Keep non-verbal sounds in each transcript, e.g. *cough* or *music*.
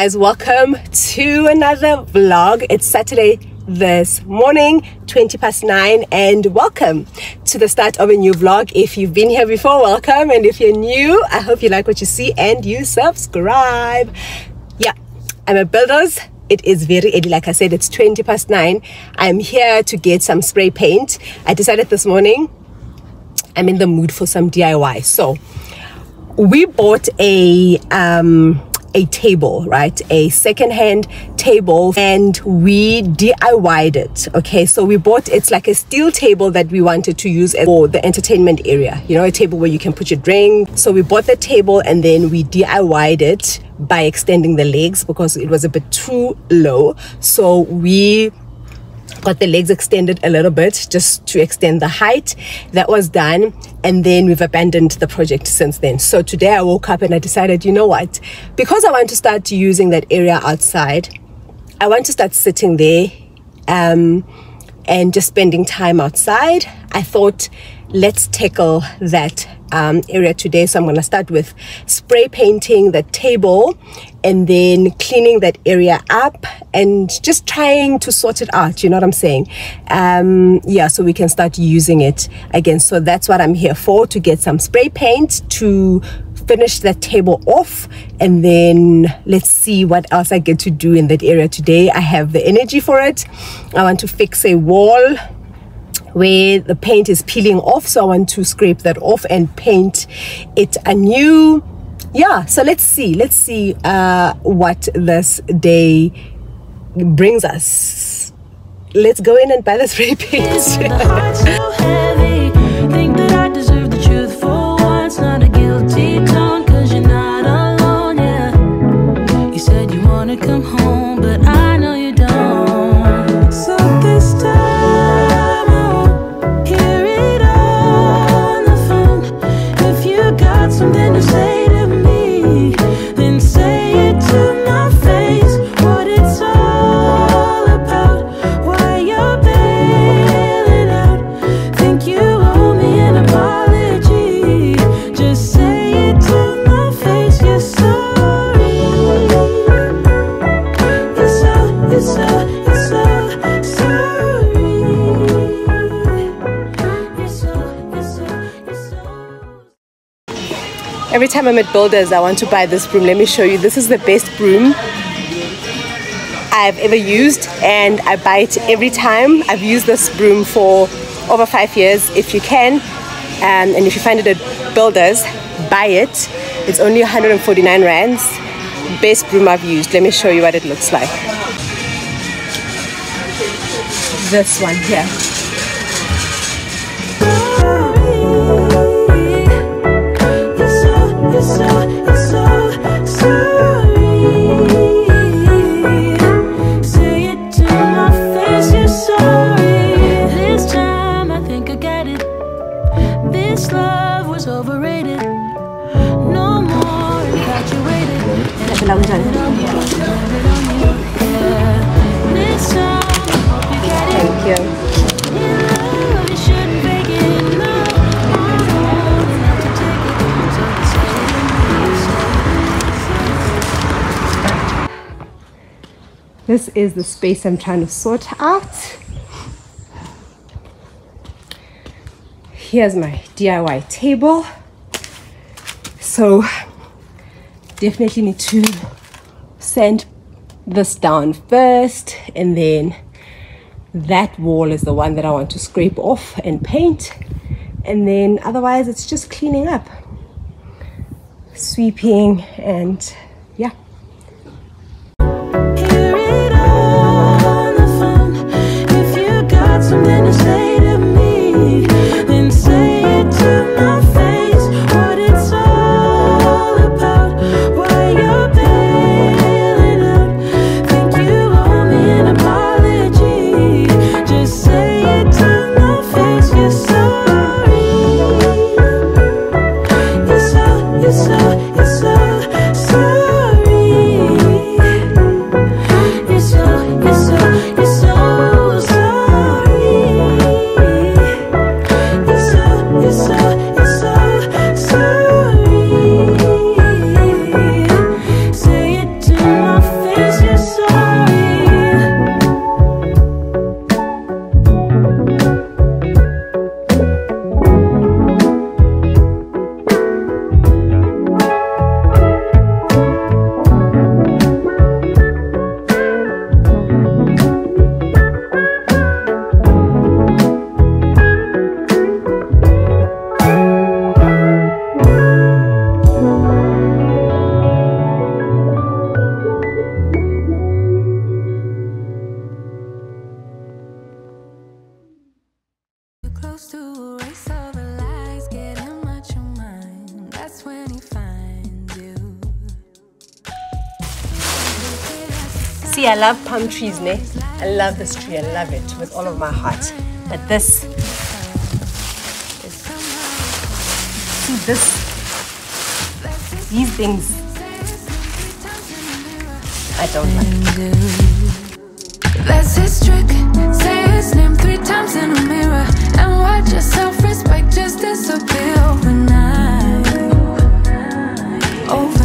guys welcome to another vlog. It's saturday this morning 20 past 9 and welcome to the start of a new vlog. If you've been here before welcome. And if you're new i hope you like what you see and you subscribe. Yeah i'm a builders. It is very early. Like i said it's 20 past 9 i'm here to get some spray paint. I decided this morning i'm in the mood for some diy so we bought a um a table, right? A second-hand table and we DIY'd it. Okay, so we bought it's like a steel table that we wanted to use for the entertainment area. You know, a table where you can put your drink. So we bought the table and then we DIY'd it by extending the legs because it was a bit too low. So we got the legs extended a little bit just to extend the height. That was done and then we've abandoned the project since then. So today i woke up and i decided you know what? Because i want to start using that area outside i want to start sitting there um, and just spending time outside. I thought let's tackle that um, area today. So I'm going to start with spray painting the table and then cleaning that area up and just trying to sort it out. You know what I'm saying? Um, yeah, so we can start using it again. So that's what I'm here for to get some spray paint to finish that table off and then let's see what else I get to do in that area today. I have the energy for it. I want to fix a wall where the paint is peeling off. So I want to scrape that off and paint it anew. Yeah so let's see. Let's see uh, what this day brings us. Let's go in and buy the spray paint *laughs* every time I'm at Builders, I want to buy this broom. Let me show you. This is the best broom I've ever used, and I buy it every time. I've used this broom for over five years. If you can, um, and if you find it at Builders, buy it. It's only 149 rands. Best broom I've used. Let me show you what it looks like. This one here. This is the space I'm trying to sort out. Here's my DIY table. So definitely need to sand this down first and then that wall is the one that I want to scrape off and paint. And then otherwise it's just cleaning up sweeping and love palm trees, ne? I love this tree. I love it with all of my heart. But this, see this, these things, I don't like. That's his trick. Say his name three times in a mirror and watch your self-respect just disappear overnight. Overnight.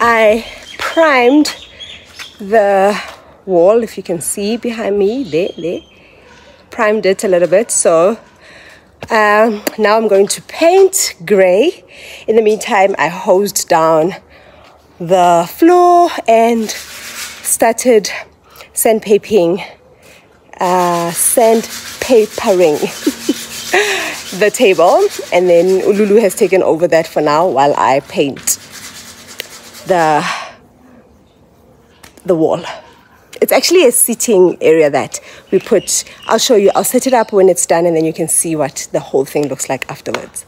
I primed the wall, if you can see behind me, there, there. Primed it a little bit, so um, now I'm going to paint gray. In the meantime, I hosed down the floor and started sandpapering, uh, sandpapering *laughs* the table. And then Ululu has taken over that for now while I paint the the wall. It's actually a seating area that we put. I'll show you. I'll set it up when it's done, and then you can see what the whole thing looks like afterwards.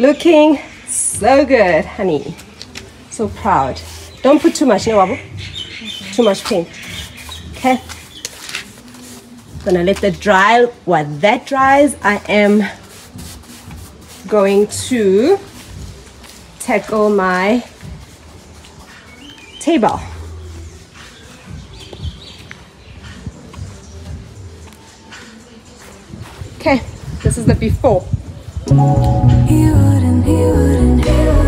Looking so good, honey. So proud. Don't put too much, no, Wabu? Too much paint. Okay. Gonna let that dry. While that dries, I am going to tackle my table. Okay, this is the before. He wouldn't, he wouldn't, he wouldn't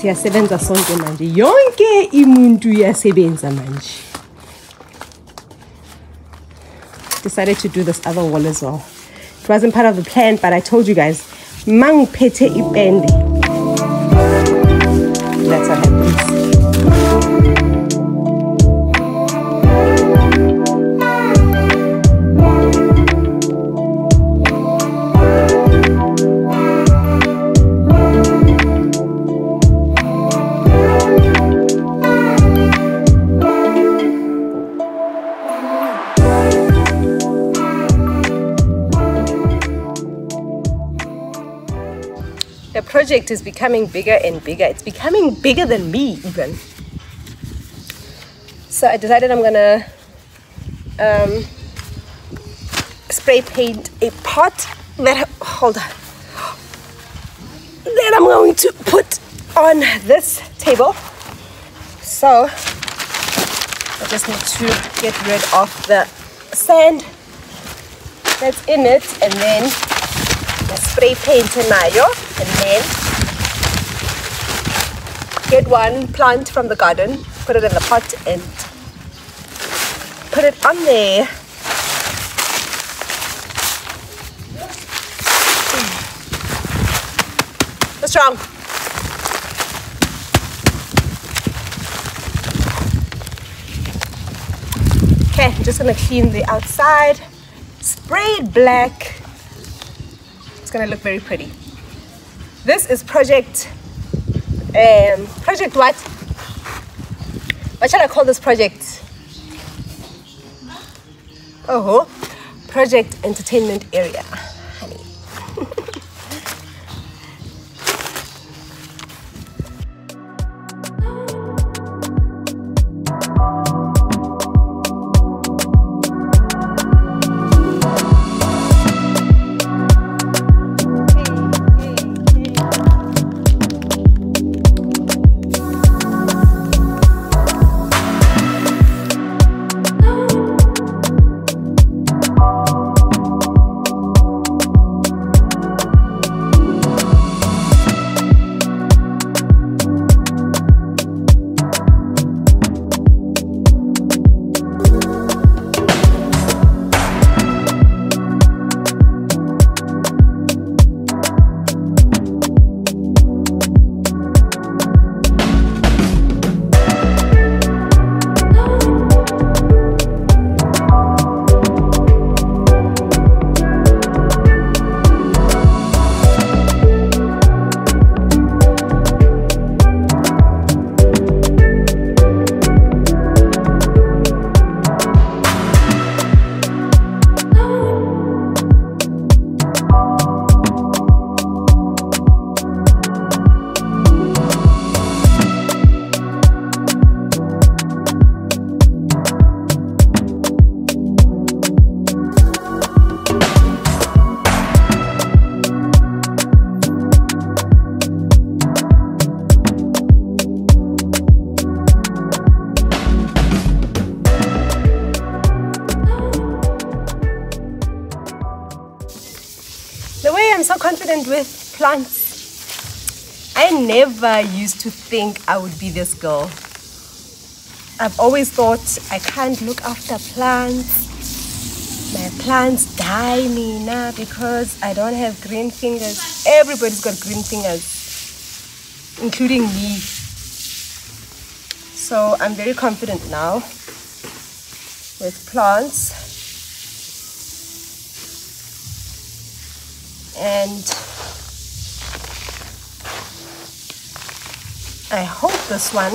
siyasebenza sonke manje. Yonke imuntu iyasebenza manje. Decided to do this other wall as well. It wasn't part of the plan but i told you guys mangiphethe ipende project is becoming bigger and bigger. It's becoming bigger than me, even. So I decided I'm gonna um, spray paint a pot that hold on that I'm going to put on this table. So I just need to get rid of the sand that's in it and then spray paint nayo and then get one plant from the garden put it in the pot and put it on there. Hmm. What's wrong. Okay i'm just gonna clean the outside. Spray black it's gonna look very pretty. This is project, um, project what? What shall I call this project? Oh, project entertainment area, never used to think I would be this girl. I've always thought I can't look after plants. My plants die me now because I don't have green fingers. Everybody's got green fingers, including me. So I'm very confident now with plants. and I hope this one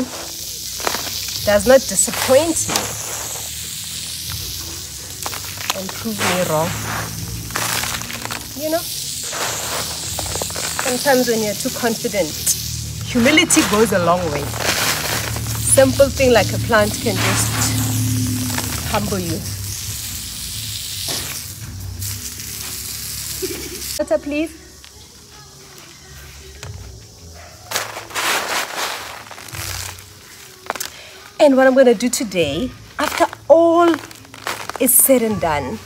does not disappoint me and prove me wrong. You know, sometimes when you're too confident, humility goes a long way. Simple thing like a plant can just humble you. Water, please. And what I'm going to do today, after all is said and done,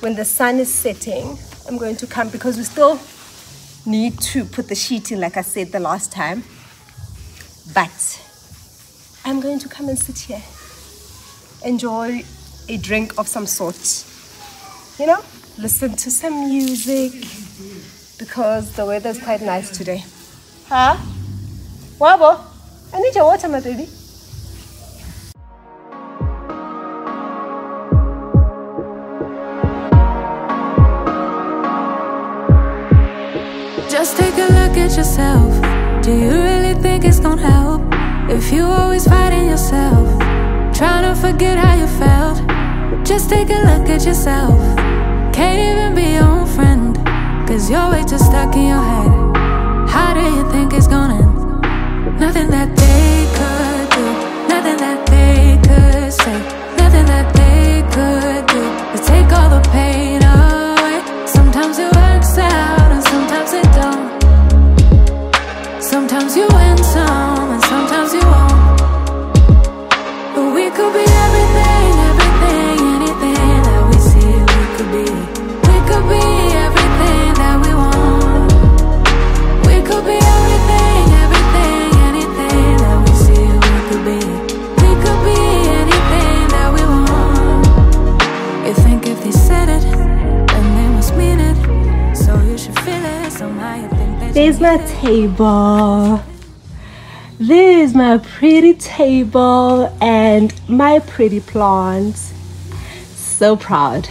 when the sun is setting, I'm going to come because we still need to put the sheet in, like I said the last time. But I'm going to come and sit here, enjoy a drink of some sort, you know, listen to some music because the weather is quite nice today. Huh? Wabo, I need your water, my baby. At yourself. Do you really think it's gonna help? If you always fighting yourself, trying to forget how you felt. Just take a look at yourself. Can't even be your own friend. Cause you're way too stuck in your head. How do you think it's gonna end? Nothing that they could do, nothing that they could say, nothing that they could do to take all the pain Sometimes you win some and sometimes you won't. But we could be There's my table. This is my pretty table and my pretty plants. So proud.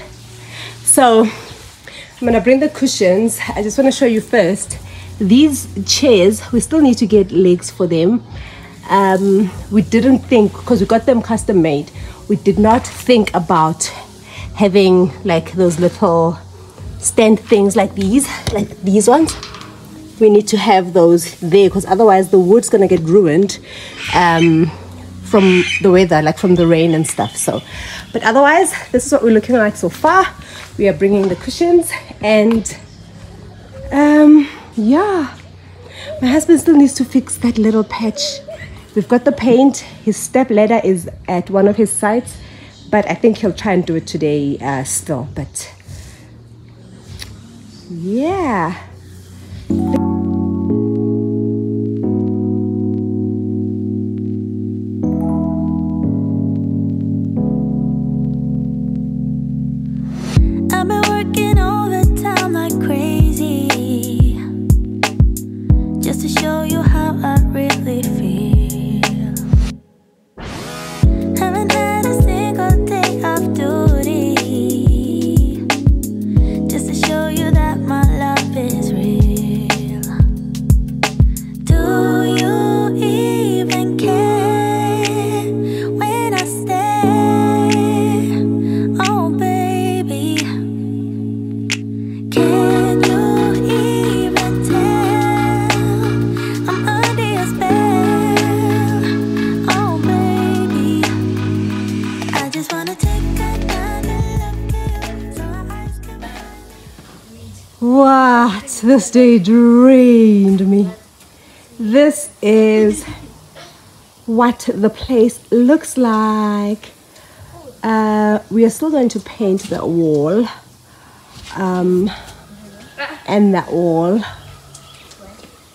So I'm gonna bring the cushions. I just want to show you first. These chairs, we still need to get legs for them. Um, we didn't think because we got them custom made. We did not think about having like those little stand things like these, like these ones we need to have those there because otherwise the wood's gonna get ruined um, from the weather, like from the rain and stuff. So, but otherwise, this is what we're looking like so far. We are bringing the cushions and um, yeah, my husband still needs to fix that little patch. We've got the paint. His step ladder is at one of his sites, but I think he'll try and do it today uh, still. But yeah. This day drained me. This is what the place looks like. Uh, we are still going to paint the wall um, and that wall,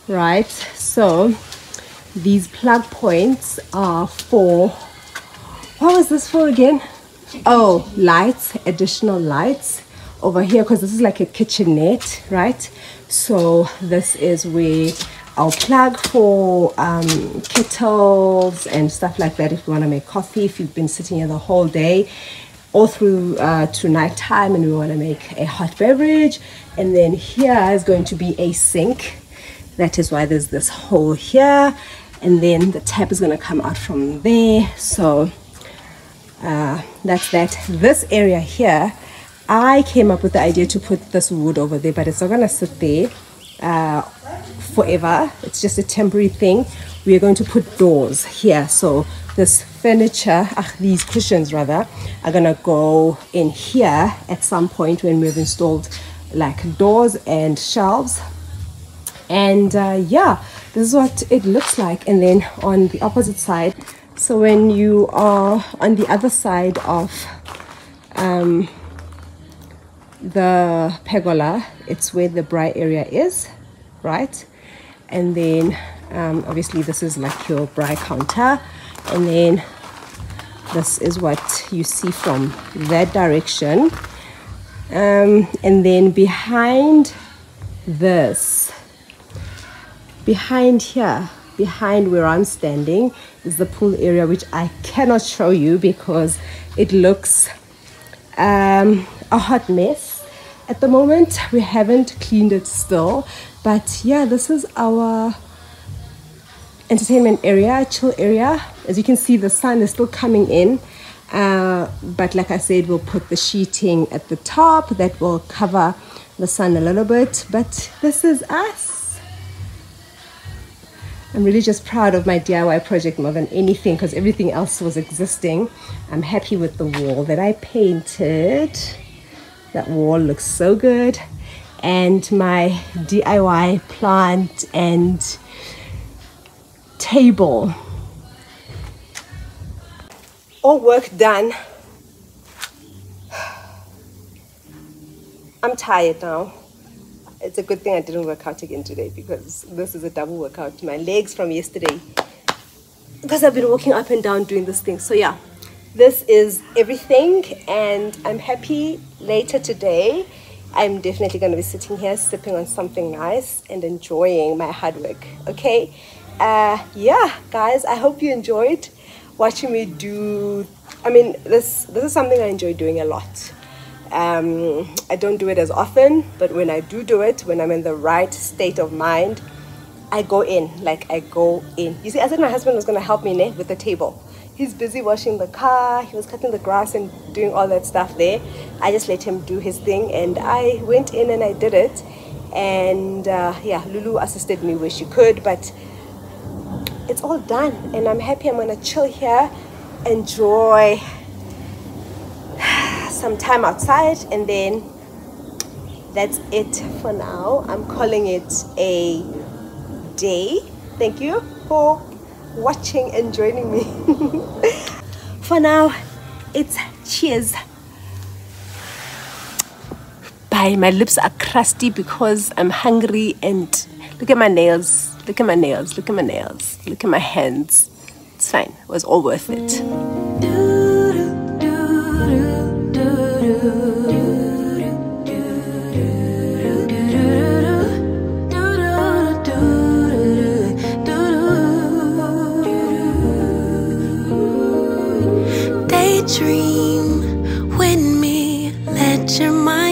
right? So these plug points are for what was this for again? Oh, lights, additional lights over here because this is like a kitchenette, right? So this is where I'll plug for um, kettles and stuff like that if you want to make coffee, if you've been sitting here the whole day all through uh, to night time and we want to make a hot beverage. And then here is going to be a sink. That is why there's this hole here. And then the tap is going to come out from there. So uh, that's that this area here i came up with the idea to put this wood over there but it's not going to sit there uh, forever. It's just a temporary thing. We are going to put doors here. So this furniture uh, these cushions rather are going to go in here at some point when we've installed like doors and shelves. And uh, yeah this is what it looks like. And then on the opposite side so when you are on the other side of um, the pergola it's where the braai area is right? And then Um, obviously, this is like your braai counter, and then this is what you see from that direction. Um, and then behind this, behind here, behind where I'm standing, is the pool area, which I cannot show you because it looks um, a hot mess at the moment. We haven't cleaned it still, but yeah, this is our entertainment area, chill area. As you can see, the sun is still coming in. Uh, but like I said, we'll put the sheeting at the top that will cover the sun a little bit. But this is us. I'm really just proud of my DIY project more than anything because everything else was existing. I'm happy with the wall that I painted. That wall looks so good. And my DIY plant and table. All work done. I'm tired now. It's a good thing I didn't work out again today because this is a double workout. My legs from yesterday. Because I've been walking up and down doing this thing. So yeah, this is everything and I'm happy later today. I'm definitely going to be sitting here sipping on something nice and enjoying my hard work. Okay? Uh, yeah, guys, I hope you enjoyed watching me do. I mean, this this is something I enjoy doing a lot. Um, I don't do it as often, but when I do do it, when I'm in the right state of mind, I go in. Like I go in. You see, I said my husband was gonna help me ne, with the table. He's busy washing the car. He was cutting the grass and doing all that stuff there. I just let him do his thing, and I went in and I did it. And uh, yeah, Lulu assisted me where she could, but it's all done, and I'm happy. I'm gonna chill here, enjoy *sighs* some time outside, and then that's it for now. I'm calling it a day. Thank you for watching and joining me. *laughs* for now, it's cheers. Bye. My lips are crusty because I'm hungry and look at my nails. Look at my nails. Look at my nails. Look at my hands. It's fine. It was all worth it. Daydream with me, let your mind